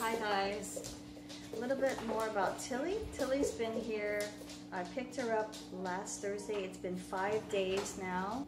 Hi guys. A little bit more about Tilly. Tilly's been here. I picked her up last Thursday. It's been five days now.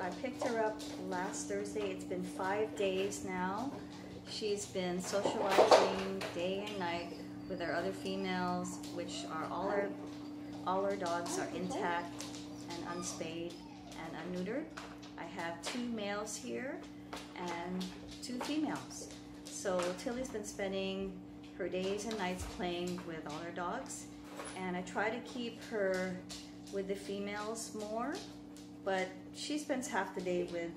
I picked her up last Thursday. It's been five days now. She's been socializing day and night with our other females, which are all our all our dogs are intact and unspayed and unneutered. I have two males here and two females. So Tilly's been spending her days and nights playing with all her dogs, and I try to keep her with the females more, but she spends half the day with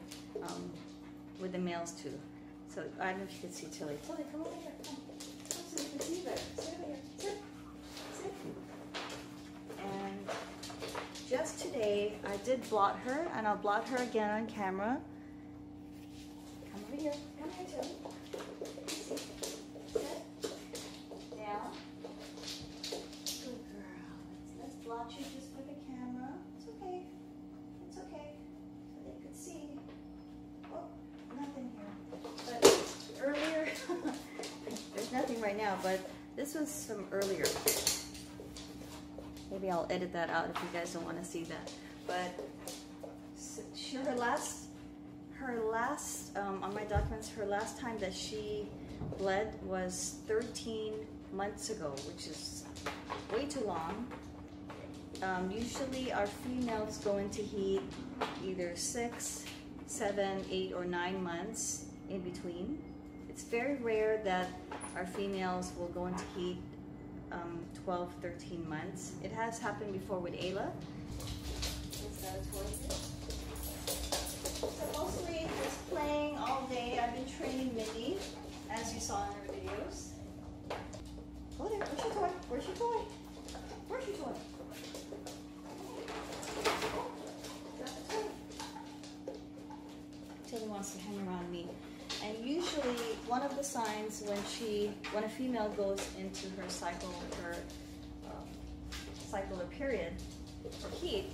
um, with the males too. So I don't know if you can see Tilly. Tilly, come over here. Come. Come so you can see better. Sit over here. Sit. Sit. And just today, I did blot her, and I'll blot her again on camera. Come over here. Come here, Tilly. Sit. Down. Good girl. Let's, let's blot you just for the camera. It's okay. It's okay. So they could see. Oh, nothing here. But earlier, there's nothing right now, but this was from earlier. Maybe I'll edit that out if you guys don't want to see that. But she, her last, her last um, on my documents, her last time that she bled was 13 months ago, which is way too long. Um, usually our females go into heat either six, seven, eight, or nine months in between. It's very rare that our females will go into heat um, 12, 13 months. It has happened before with Ayla. So mostly just playing all day. I've been training Mindy, as you saw in her videos. Oh, there. Where's your toy? Where's your toy? Where's your toy? Toy. Tilly wants to hang around me. And usually, one of the signs when she, when a female goes into her cycle, her um, cycle or period, or heat,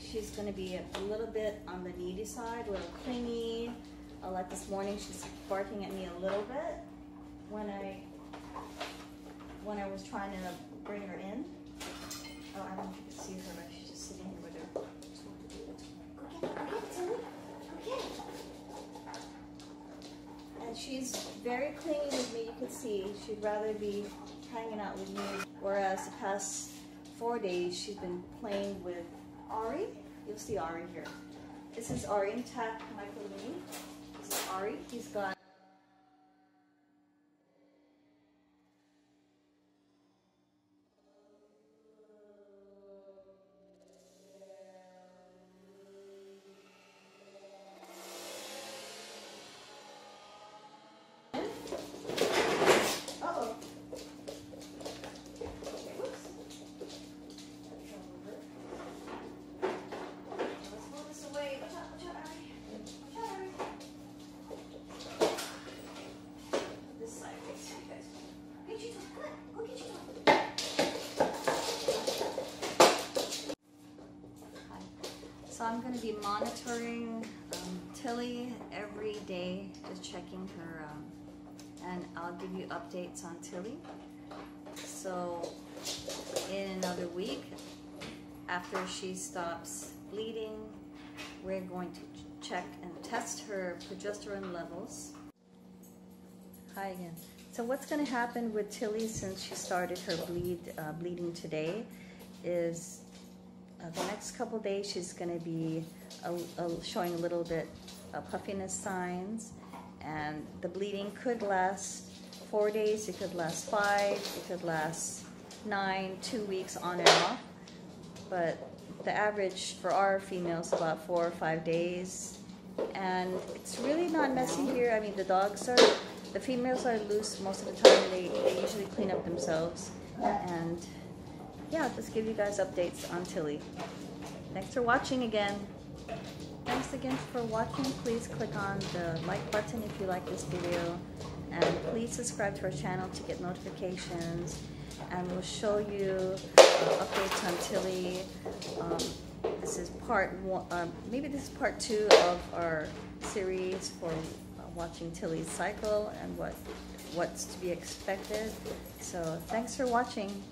she's going to be a little bit on the needy side, a little clingy. Uh, like this morning, she's barking at me a little bit when I when I was trying to bring her in. Oh, I don't you can see her, but she's just sitting here with her. Go get it, go get it, Tilly. Go get it. And she's very clingy with me, you can see. She'd rather be hanging out with me. Whereas the past four days, she's been playing with Ari. You'll see Ari here. This is Ari intact Michael Lee. This is Ari. He's got I'm going to be monitoring um, Tilly every day, just checking her um, and I'll give you updates on Tilly. So in another week, after she stops bleeding, we're going to ch- check and test her progesterone levels. Hi again. So what's going to happen with Tilly since she started her bleed uh, bleeding today is Uh, the next couple days, she's going to be a, a, showing a little bit of puffiness signs, and the bleeding could last four days, it could last five, it could last nine, two weeks on and off. But the average for our females about four or five days. And it's really not messy here. I mean, the dogs are, the females are loose most of the time. They, they usually clean up themselves. And yeah, just give you guys updates on Tilly. Thanks for watching again. Thanks again for watching. Please click on the like button if you like this video. And please subscribe to our channel to get notifications and we'll show you uh, updates on Tilly. Um, this is part one, um, maybe this is part two of our series for uh, watching Tilly's cycle and what what's to be expected. So thanks for watching.